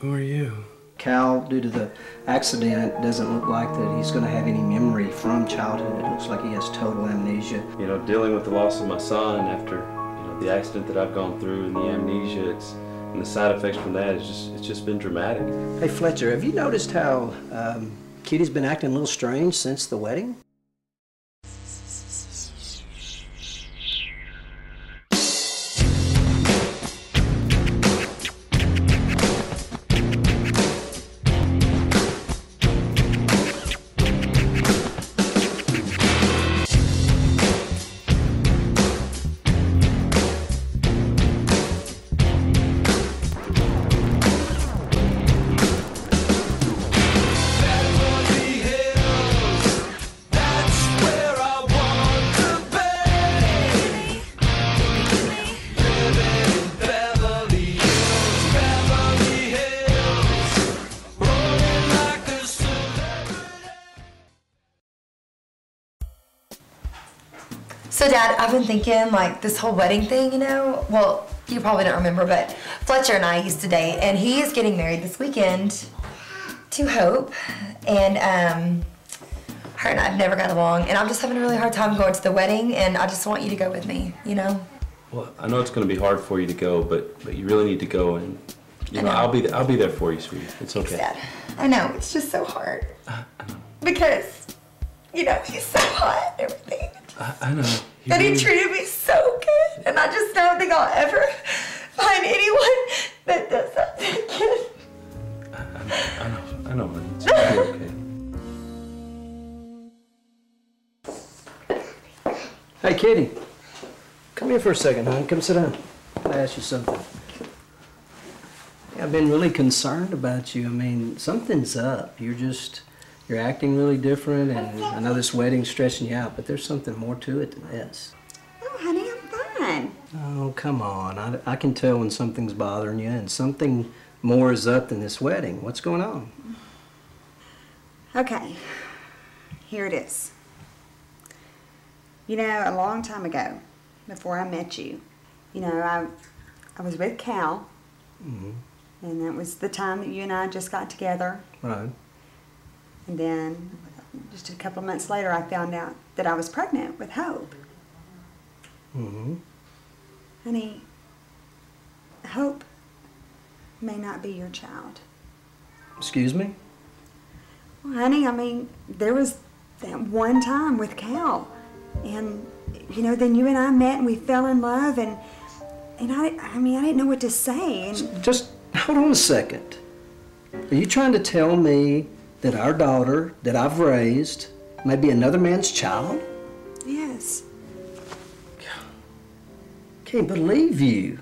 Who are you? Cal, due to the accident, doesn't look like that he's going to have any memory from childhood. It looks like he has total amnesia. You know, dealing with the loss of my son after, you know, the accident that I've gone through and the amnesia, it's, and the side effects from that, it's just, it's just been dramatic. Hey, Fletcher, have you noticed how um, Kitty's been acting a little strange since the wedding? So, Dad, I've been thinking like this whole wedding thing, you know? Well, you probably don't remember, but Fletcher and I used to date, and he is getting married this weekend to Hope. And um, her and I have never got along, and I'm just having a really hard time going to the wedding, and I just want you to go with me, you know? Well, I know it's going to be hard for you to go, but, but you really need to go, and, you know, I'll be, th- I'll be there for you, sweetie. It's okay. Dad. I know, it's just so hard. Because, you know, he's so hot and everything. I, I know. You And he treated me so good, and I just don't think I'll ever find anyone that does that again. I know, I know, honey. It's gonna be okay. Hey, Kitty. Come here for a second, hon. Come sit down. I ask you something. I've been really concerned about you. I mean, something's up. You're just, you're acting really different, and I know this wedding's stressing you out, but there's something more to it than this. Oh, honey, I'm fine. Oh, come on. I, I can tell when something's bothering you, and something more is up than this wedding. What's going on? Okay, here it is. You know, a long time ago, before I met you, you know, I, I was with Cal, Mm-hmm. and that was the time that you and I just got together. Right. And then, just a couple of months later, I found out that I was pregnant with Hope. Mm-hmm. Honey, Hope may not be your child. Excuse me? Well, honey, I mean, there was that one time with Cal, and you know, then you and I met and we fell in love, and and I, I mean, I didn't know what to say, and Just hold on a second. Are you trying to tell me that our daughter that I've raised may be another man's child? yes, Can't believe you.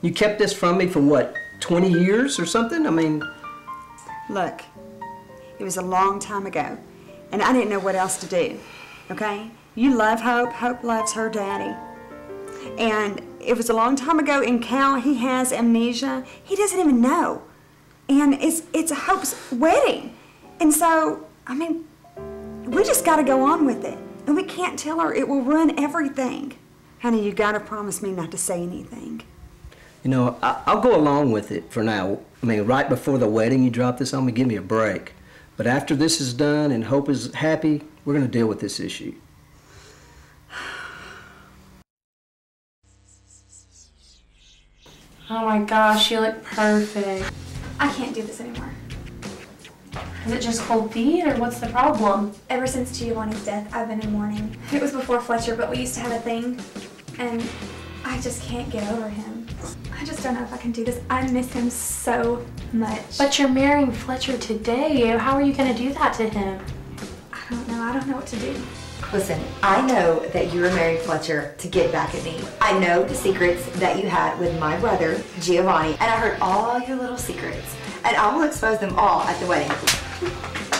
You kept this from me for what, 20 years or something? I mean, look, it was a long time ago, and I didn't know what else to do. Okay, you love Hope, Hope loves her daddy, and it was a long time ago. And Cal, he has amnesia. He doesn't even know, and it's it's Hope's wedding, and so I mean, we just got to go on with it, and we can't tell her. It will ruin everything. Honey, you got to promise me not to say anything. you know, I, I'll go along with it for now. I mean, right before the wedding, you drop this on me, give me a break. But after this is done and Hope is happy, we're going to deal with this issue. Oh my gosh, you look perfect. I can't do this anymore. Is it just cold feet or what's the problem? Ever since Giovanni's death, I've been in mourning. It was before Fletcher, but we used to have a thing, and I just can't get over him. I just don't know if I can do this. I miss him so much. But you're marrying Fletcher today. How are you going to do that to him? I don't know. I don't know what to do. Listen, I know that you were married Fletcher to get back at me. I know the secrets that you had with my brother, Giovanni, and I heard all your little secrets. And I will expose them all at the wedding.